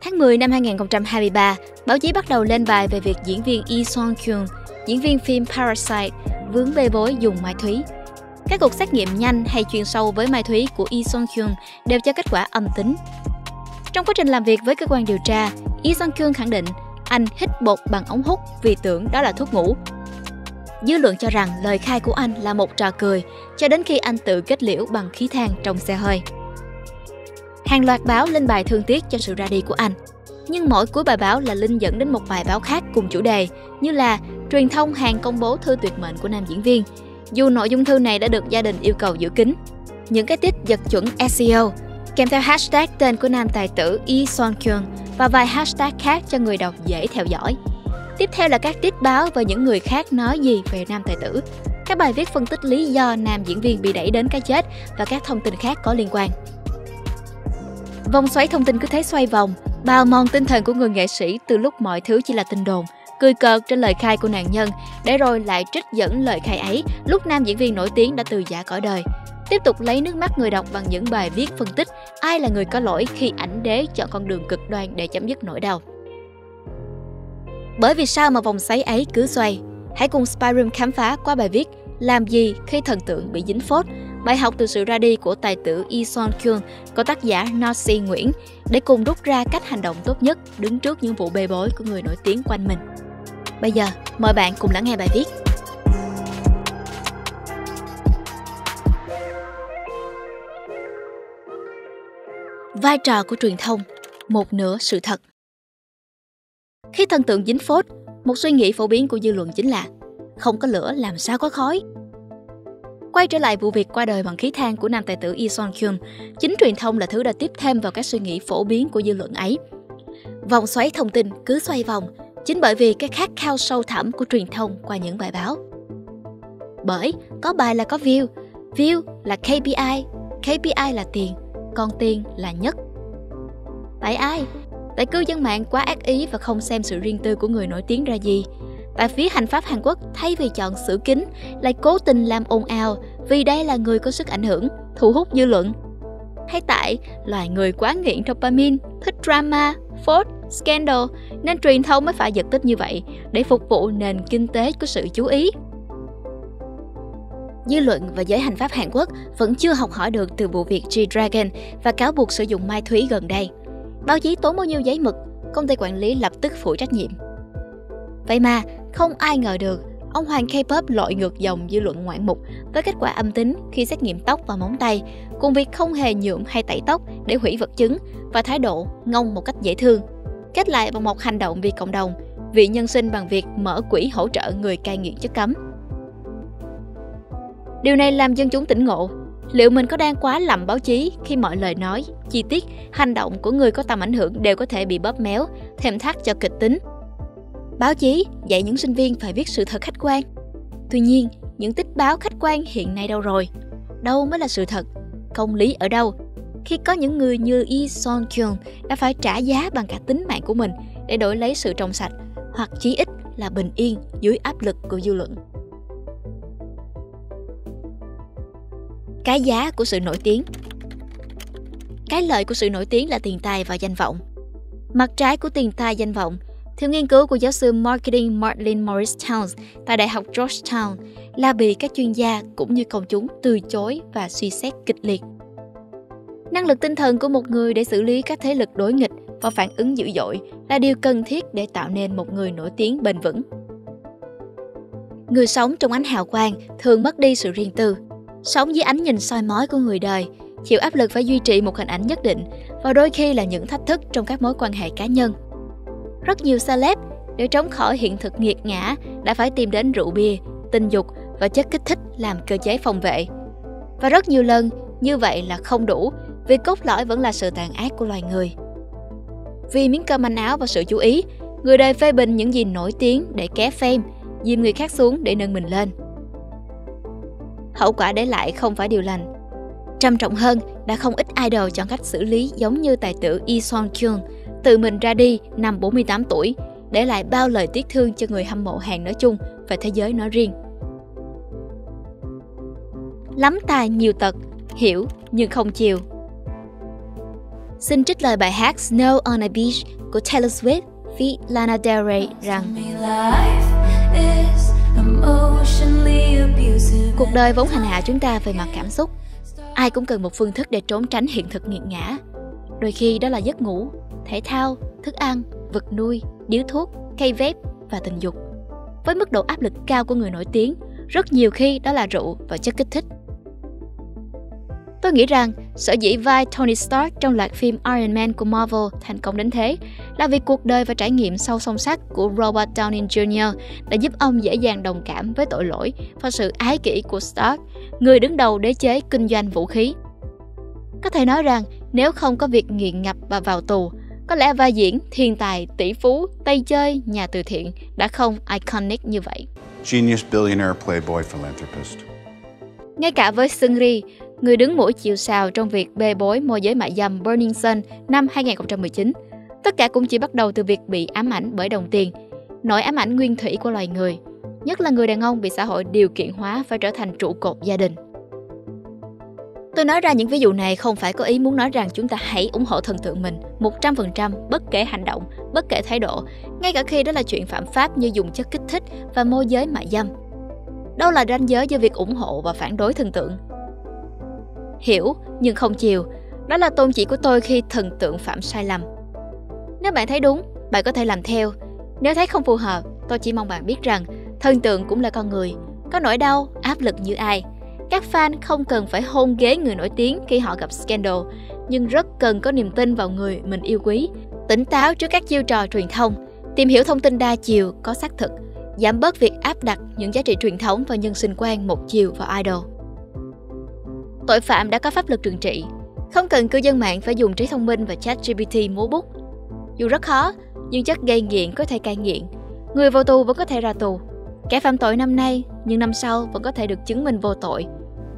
Tháng 10 năm 2023, báo chí bắt đầu lên bài về việc diễn viên Lee Song Kyung, diễn viên phim Parasite, vướng bê bối dùng ma túy. Các cuộc xét nghiệm nhanh hay chuyên sâu với ma túy của Lee Song Kyung đều cho kết quả âm tính. Trong quá trình làm việc với cơ quan điều tra, Lee Song Kyung khẳng định anh hít bột bằng ống hút vì tưởng đó là thuốc ngủ. Dư luận cho rằng lời khai của anh là một trò cười cho đến khi anh tự kết liễu bằng khí than trong xe hơi. Hàng loạt báo lên bài thương tiếc cho sự ra đi của anh. Nhưng mỗi cuối bài báo là linh dẫn đến một bài báo khác cùng chủ đề, như là truyền thông hàng công bố thư tuyệt mệnh của nam diễn viên. Dù nội dung thư này đã được gia đình yêu cầu giữ kín. Những cái tít giật chuẩn SEO, kèm theo hashtag tên của nam tài tử Lee Son Kyung và vài hashtag khác cho người đọc dễ theo dõi. Tiếp theo là các tiết báo và những người khác nói gì về nam tài tử. Các bài viết phân tích lý do nam diễn viên bị đẩy đến cái chết và các thông tin khác có liên quan. Vòng xoáy thông tin cứ thế xoay vòng, bào mòn tinh thần của người nghệ sĩ từ lúc mọi thứ chỉ là tin đồn, cười cợt trên lời khai của nạn nhân, để rồi lại trích dẫn lời khai ấy lúc nam diễn viên nổi tiếng đã từ giả cõi đời. Tiếp tục lấy nước mắt người đọc bằng những bài viết phân tích ai là người có lỗi khi ảnh đế chọn con đường cực đoan để chấm dứt nỗi đau. Bởi vì sao mà vòng xoáy ấy cứ xoay? Hãy cùng Spyroom khám phá qua bài viết Làm gì khi thần tượng bị dính phốt bài học từ sự ra đi của tài tử Yi Son Kyung có tác giả Nancy Nguyễn để cùng rút ra cách hành động tốt nhất đứng trước những vụ bê bối của người nổi tiếng quanh mình. Bây giờ, mời bạn cùng lắng nghe bài viết. Vai trò của truyền thông, một nửa sự thật. Khi thần tượng dính phốt, một suy nghĩ phổ biến của dư luận chính là không có lửa làm sao có khói. Quay trở lại vụ việc qua đời bằng khí than của nam tài tử Lee Son Kyun, chính truyền thông là thứ đã tiếp thêm vào các suy nghĩ phổ biến của dư luận ấy. Vòng xoáy thông tin cứ xoay vòng, chính bởi vì cái khát khao sâu thẳm của truyền thông qua những bài báo. Bởi có bài là có view, view là KPI, KPI là tiền, còn tiền là nhất. Tại ai? Tại cư dân mạng quá ác ý và không xem sự riêng tư của người nổi tiếng ra gì, và phía hành pháp Hàn Quốc thay vì chọn xử kín lại cố tình làm ồn ào vì đây là người có sức ảnh hưởng, thu hút dư luận. Hay tại loài người quá nghiện dopamine, thích drama, phốt, scandal nên truyền thông mới phải giật tích như vậy để phục vụ nền kinh tế của sự chú ý. Dư luận và giới hành pháp Hàn Quốc vẫn chưa học hỏi được từ vụ việc G-Dragon và cáo buộc sử dụng mai thúy gần đây. Báo chí tốn bao nhiêu giấy mực, công ty quản lý lập tức phủ trách nhiệm. Vậy mà, không ai ngờ được, ông hoàng K-pop lội ngược dòng dư luận ngoạn mục với kết quả âm tính khi xét nghiệm tóc và móng tay, cùng việc không hề nhuộm hay tẩy tóc để hủy vật chứng và thái độ ngông một cách dễ thương. Kết lại bằng một hành động vì cộng đồng, vị nhân sinh bằng việc mở quỹ hỗ trợ người cai nghiện chất cấm. Điều này làm dân chúng tỉnh ngộ. Liệu mình có đang quá lầm báo chí khi mọi lời nói, chi tiết, hành động của người có tầm ảnh hưởng đều có thể bị bóp méo, thèm thắt cho kịch tính Báo chí dạy những sinh viên phải viết sự thật khách quan. Tuy nhiên, những tích báo khách quan hiện nay đâu rồi? Đâu mới là sự thật? Công lý ở đâu? Khi có những người như Yi Son Kyung đã phải trả giá bằng cả tính mạng của mình để đổi lấy sự trong sạch, hoặc chí ít là bình yên dưới áp lực của dư luận. Cái giá của sự nổi tiếng Cái lợi của sự nổi tiếng là tiền tài và danh vọng. Mặt trái của tiền tài danh vọng theo nghiên cứu của giáo sư marketing Martin Morris Towns tại Đại học Georgetown là bị các chuyên gia cũng như công chúng từ chối và suy xét kịch liệt. Năng lực tinh thần của một người để xử lý các thế lực đối nghịch và phản ứng dữ dội là điều cần thiết để tạo nên một người nổi tiếng bền vững. Người sống trong ánh hào quang thường mất đi sự riêng tư, sống dưới ánh nhìn soi mói của người đời, chịu áp lực phải duy trì một hình ảnh nhất định và đôi khi là những thách thức trong các mối quan hệ cá nhân rất nhiều celeb để trốn khỏi hiện thực nghiệt ngã đã phải tìm đến rượu bia, tình dục và chất kích thích làm cơ chế phòng vệ. Và rất nhiều lần, như vậy là không đủ vì cốt lõi vẫn là sự tàn ác của loài người. Vì miếng cơm manh áo và sự chú ý, người đời phê bình những gì nổi tiếng để ké fame, dìm người khác xuống để nâng mình lên. Hậu quả để lại không phải điều lành. Trầm trọng hơn, đã không ít idol chọn cách xử lý giống như tài tử Lee Son Kyung, tự mình ra đi năm 48 tuổi, để lại bao lời tiếc thương cho người hâm mộ hàng nói chung và thế giới nói riêng. Lắm tài nhiều tật, hiểu nhưng không chiều. Xin trích lời bài hát Snow on a Beach của Taylor Swift feat Lana Del Rey rằng Cuộc đời vốn hành hạ chúng ta về mặt cảm xúc. Ai cũng cần một phương thức để trốn tránh hiện thực nghiệt ngã. Đôi khi đó là giấc ngủ, thể thao, thức ăn, vật nuôi, điếu thuốc, cây vép và tình dục. Với mức độ áp lực cao của người nổi tiếng, rất nhiều khi đó là rượu và chất kích thích. Tôi nghĩ rằng sở dĩ vai Tony Stark trong loạt phim Iron Man của Marvel thành công đến thế là vì cuộc đời và trải nghiệm sâu song sắc của Robert Downey Jr. đã giúp ông dễ dàng đồng cảm với tội lỗi và sự ái kỷ của Stark, người đứng đầu đế chế kinh doanh vũ khí. Có thể nói rằng nếu không có việc nghiện ngập và vào tù, có lẽ vai diễn thiên tài, tỷ phú, tay chơi, nhà từ thiện đã không iconic như vậy. Genius billionaire playboy philanthropist. Ngay cả với Seungri, người đứng mũi chịu sào trong việc bê bối môi giới mại dâm Burning Sun năm 2019, tất cả cũng chỉ bắt đầu từ việc bị ám ảnh bởi đồng tiền, nỗi ám ảnh nguyên thủy của loài người, nhất là người đàn ông bị xã hội điều kiện hóa phải trở thành trụ cột gia đình. Tôi nói ra những ví dụ này không phải có ý muốn nói rằng chúng ta hãy ủng hộ thần tượng mình 100% bất kể hành động, bất kể thái độ, ngay cả khi đó là chuyện phạm pháp như dùng chất kích thích và môi giới mại dâm. Đâu là ranh giới giữa việc ủng hộ và phản đối thần tượng? Hiểu nhưng không chiều, đó là tôn chỉ của tôi khi thần tượng phạm sai lầm. Nếu bạn thấy đúng, bạn có thể làm theo. Nếu thấy không phù hợp, tôi chỉ mong bạn biết rằng thần tượng cũng là con người, có nỗi đau, áp lực như ai – các fan không cần phải hôn ghế người nổi tiếng khi họ gặp scandal, nhưng rất cần có niềm tin vào người mình yêu quý, tỉnh táo trước các chiêu trò truyền thông, tìm hiểu thông tin đa chiều, có xác thực, giảm bớt việc áp đặt những giá trị truyền thống và nhân sinh quan một chiều vào idol. Tội phạm đã có pháp luật trừng trị, không cần cư dân mạng phải dùng trí thông minh và chat GPT múa bút. Dù rất khó, nhưng chất gây nghiện có thể cai nghiện. Người vào tù vẫn có thể ra tù. Kẻ phạm tội năm nay, nhưng năm sau vẫn có thể được chứng minh vô tội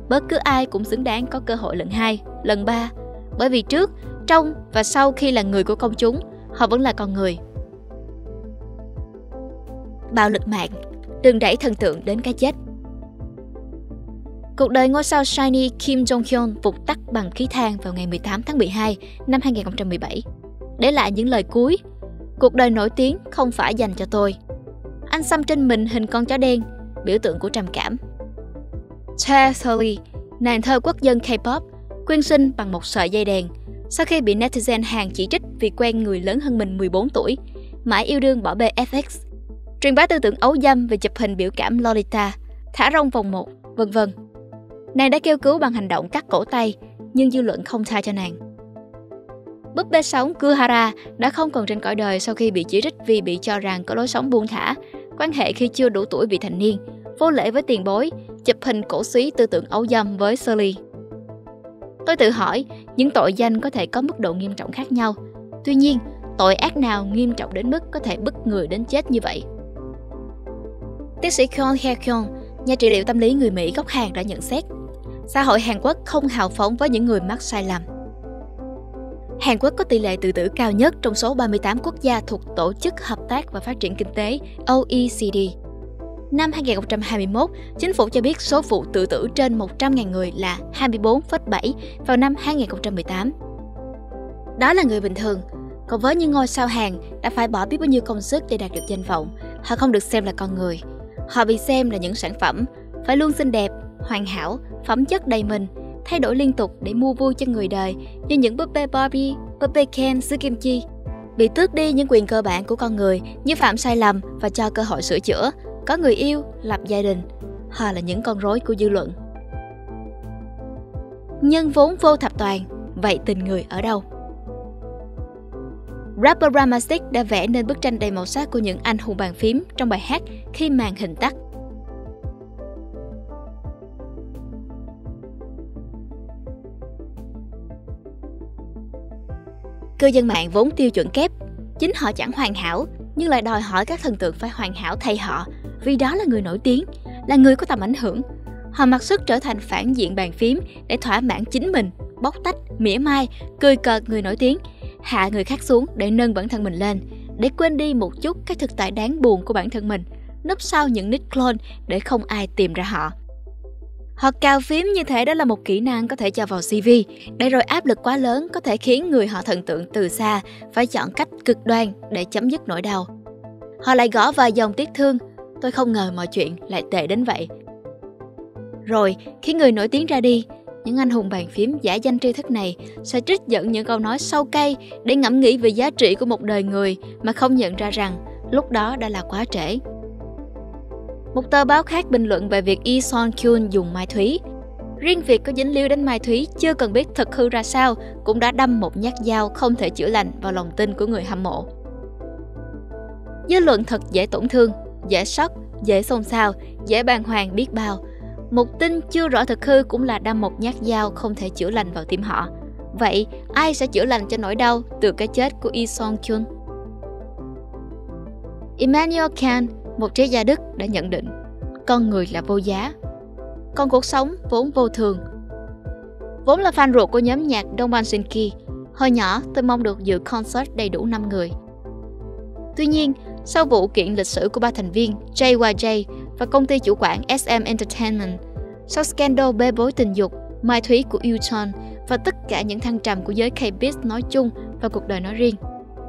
bất cứ ai cũng xứng đáng có cơ hội lần hai, lần ba. Bởi vì trước, trong và sau khi là người của công chúng, họ vẫn là con người. Bạo lực mạng, đừng đẩy thần tượng đến cái chết. Cuộc đời ngôi sao Shiny Kim Jong-hyun vụt tắt bằng khí than vào ngày 18 tháng 12 năm 2017. Để lại những lời cuối, cuộc đời nổi tiếng không phải dành cho tôi. Anh xăm trên mình hình con chó đen, biểu tượng của trầm cảm. Cha Sully, nàng thơ quốc dân K-pop, quyên sinh bằng một sợi dây đèn sau khi bị netizen hàng chỉ trích vì quen người lớn hơn mình 14 tuổi, mãi yêu đương bỏ bê FX, truyền bá tư tưởng ấu dâm về chụp hình biểu cảm Lolita, thả rong vòng một, vân vân. Nàng đã kêu cứu bằng hành động cắt cổ tay, nhưng dư luận không tha cho nàng. Búp bê sống Kuhara đã không còn trên cõi đời sau khi bị chỉ trích vì bị cho rằng có lối sống buông thả, quan hệ khi chưa đủ tuổi vị thành niên, vô lễ với tiền bối chụp hình cổ suý tư tưởng ấu dâm với Sully. Tôi tự hỏi, những tội danh có thể có mức độ nghiêm trọng khác nhau. Tuy nhiên, tội ác nào nghiêm trọng đến mức có thể bức người đến chết như vậy? Tiến sĩ Kwon Hye Kyung, nhà trị liệu tâm lý người Mỹ gốc Hàn đã nhận xét, xã hội Hàn Quốc không hào phóng với những người mắc sai lầm. Hàn Quốc có tỷ lệ tự tử cao nhất trong số 38 quốc gia thuộc Tổ chức Hợp tác và Phát triển Kinh tế OECD. Năm 2021, chính phủ cho biết số vụ tự tử trên 100.000 người là 24,7 vào năm 2018. Đó là người bình thường, còn với những ngôi sao hàng đã phải bỏ biết bao nhiêu công sức để đạt được danh vọng, họ không được xem là con người. Họ bị xem là những sản phẩm, phải luôn xinh đẹp, hoàn hảo, phẩm chất đầy mình, thay đổi liên tục để mua vui cho người đời như những búp bê Barbie, búp bê Ken, xứ kim chi. Bị tước đi những quyền cơ bản của con người như phạm sai lầm và cho cơ hội sửa chữa, có người yêu, lập gia đình, họ là những con rối của dư luận. Nhân vốn vô thập toàn, vậy tình người ở đâu? Rapper Ramastic đã vẽ nên bức tranh đầy màu sắc của những anh hùng bàn phím trong bài hát khi màn hình tắt. Cư dân mạng vốn tiêu chuẩn kép, chính họ chẳng hoàn hảo nhưng lại đòi hỏi các thần tượng phải hoàn hảo thay họ vì đó là người nổi tiếng, là người có tầm ảnh hưởng. Họ mặc sức trở thành phản diện bàn phím để thỏa mãn chính mình, bóc tách, mỉa mai, cười cợt người nổi tiếng, hạ người khác xuống để nâng bản thân mình lên, để quên đi một chút cái thực tại đáng buồn của bản thân mình, núp sau những nick clone để không ai tìm ra họ. Họ cào phím như thế đó là một kỹ năng có thể cho vào CV, để rồi áp lực quá lớn có thể khiến người họ thần tượng từ xa phải chọn cách cực đoan để chấm dứt nỗi đau. Họ lại gõ vài dòng tiếc thương, tôi không ngờ mọi chuyện lại tệ đến vậy. Rồi, khi người nổi tiếng ra đi, những anh hùng bàn phím giả danh tri thức này sẽ trích dẫn những câu nói sâu cay để ngẫm nghĩ về giá trị của một đời người mà không nhận ra rằng lúc đó đã là quá trễ. Một tờ báo khác bình luận về việc Yi Son Kyun dùng mai thúy. Riêng việc có dính líu đến mai thúy chưa cần biết thực hư ra sao cũng đã đâm một nhát dao không thể chữa lành vào lòng tin của người hâm mộ. Dư luận thật dễ tổn thương, dễ sốc, dễ xôn xao, dễ bàng hoàng biết bao. Một tin chưa rõ thực hư cũng là đâm một nhát dao không thể chữa lành vào tim họ. Vậy, ai sẽ chữa lành cho nỗi đau từ cái chết của Yi Song Kyun? Immanuel Kant, một triết gia Đức đã nhận định con người là vô giá, còn cuộc sống vốn vô thường. Vốn là fan ruột của nhóm nhạc Đông Shinki, hồi nhỏ tôi mong được dự concert đầy đủ 5 người. Tuy nhiên, sau vụ kiện lịch sử của ba thành viên JYJ và công ty chủ quản SM Entertainment, sau scandal bê bối tình dục, mai thúy của Uton và tất cả những thăng trầm của giới K-pop nói chung và cuộc đời nói riêng.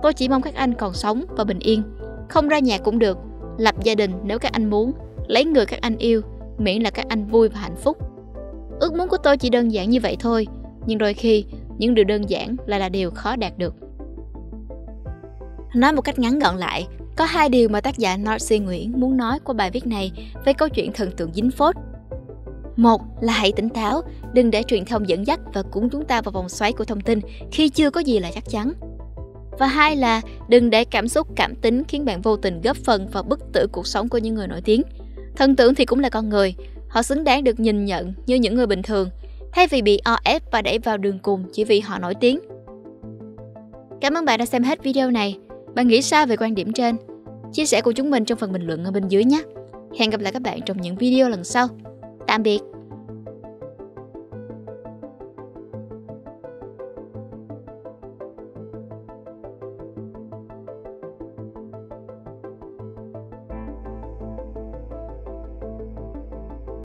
Tôi chỉ mong các anh còn sống và bình yên, không ra nhà cũng được, lập gia đình nếu các anh muốn, lấy người các anh yêu, miễn là các anh vui và hạnh phúc. Ước muốn của tôi chỉ đơn giản như vậy thôi, nhưng đôi khi những điều đơn giản lại là điều khó đạt được. Nói một cách ngắn gọn lại, có hai điều mà tác giả Narcy Nguyễn muốn nói qua bài viết này về câu chuyện thần tượng dính phốt. Một là hãy tỉnh táo, đừng để truyền thông dẫn dắt và cuốn chúng ta vào vòng xoáy của thông tin khi chưa có gì là chắc chắn. Và hai là đừng để cảm xúc cảm tính khiến bạn vô tình góp phần vào bức tử cuộc sống của những người nổi tiếng. Thần tượng thì cũng là con người, họ xứng đáng được nhìn nhận như những người bình thường, thay vì bị o ép và đẩy vào đường cùng chỉ vì họ nổi tiếng. Cảm ơn bạn đã xem hết video này. Bạn nghĩ sao về quan điểm trên? Chia sẻ của chúng mình trong phần bình luận ở bên dưới nhé. Hẹn gặp lại các bạn trong những video lần sau. Tạm biệt!